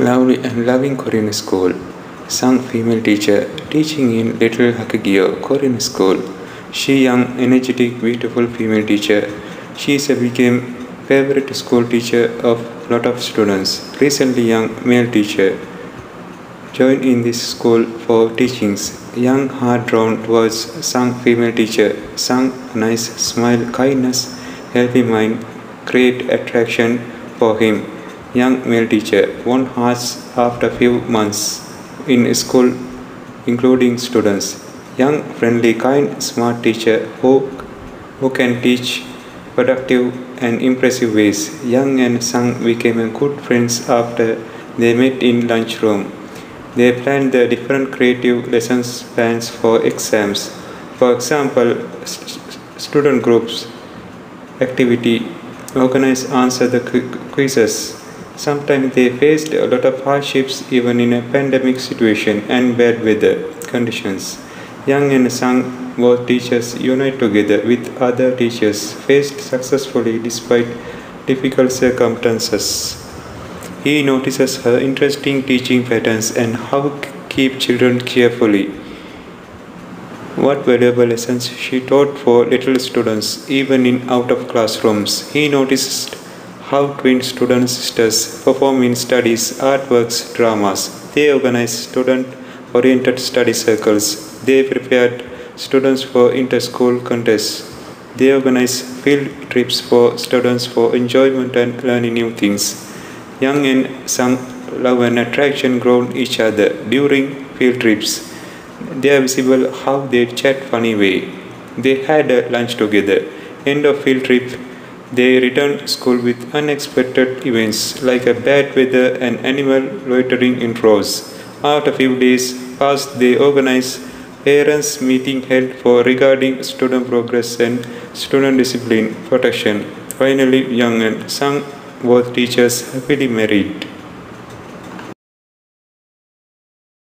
lovely and loving Korean school. Sung female teacher teaching in Little Hakagyo Korean school. She young, energetic, beautiful female teacher. She is a became favorite school teacher of lot of students. Recently young male teacher joined in this school for teachings. Young heart drawn towards Sung female teacher. Sung nice smile, kindness, healthy mind, create attraction for him young male teacher won hearts after few months in school including students. Young friendly kind smart teacher who, who can teach productive and impressive ways. Young and sung became good friends after they met in lunchroom. They planned the different creative lessons plans for exams. For example st- student groups activity organize answer the quizzes Sometimes they faced a lot of hardships even in a pandemic situation and bad weather conditions. Young and Sang, both teachers unite together with other teachers, faced successfully despite difficult circumstances. He notices her interesting teaching patterns and how keep children carefully. What valuable lessons she taught for little students, even in out of classrooms. He noticed how twin student sisters perform in studies, artworks, dramas. They organize student oriented study circles. They prepared students for inter-school contests. They organize field trips for students for enjoyment and learning new things. Young and Sang love and attraction grown each other during field trips. They are visible how they chat funny way. They had a lunch together. End of field trip, they return school with unexpected events like a bad weather and animal loitering in rows. After a few days passed, they organize parents meeting held for regarding student progress and student discipline protection. Finally, Young and Sang, both teachers happily married.